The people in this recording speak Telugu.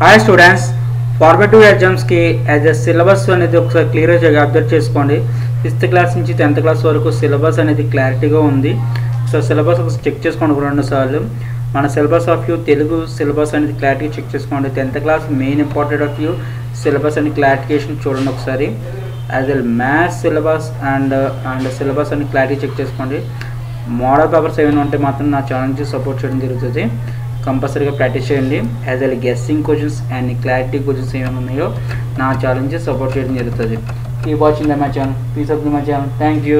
హాయ్ స్టూడెంట్స్ ఫార్మేటివ్ ఎగ్జామ్స్కి యాజ్ ఎ సిలబస్ అనేది ఒకసారి క్లియర్గా అబ్జర్వ్ చేసుకోండి. ఫిఫ్త్ క్లాస్ నుంచి టెన్త్ క్లాస్ వరకు సిలబస్ అనేది క్లారిటీగా ఉంది. సో సిలబస్ ఒకసారి చెక్ చేసుకోండి ఒక రెండు సార్లు. మన syllabus of you Telugu syllabus అనేది క్లారిటీగా చెక్ చేసుకోండి. Tenth class main important of you syllabus అని క్లారిఫికేషన్ చూడండి ఒకసారి. As well maths syllabus and and syllabus అని క్లారిటీ చెక్ చేసుకోండి. మోడల్ పేపర్స్ ఏమైనా ఉంటే మాత్రం నా ఛానల్ నుంచి సపోర్ట్ చేయడం జరుగుతుంది. కంపల్సరీగా ప్రాక్టీస్ చేయండి. As well guessing questions and clarity questions ఏమైనా ఉన్నాయో నా ఛాలెంజ్ సపోర్ట్ చేయడం జరుగుతుంది. Keep watching the my channel please sub my channel thank you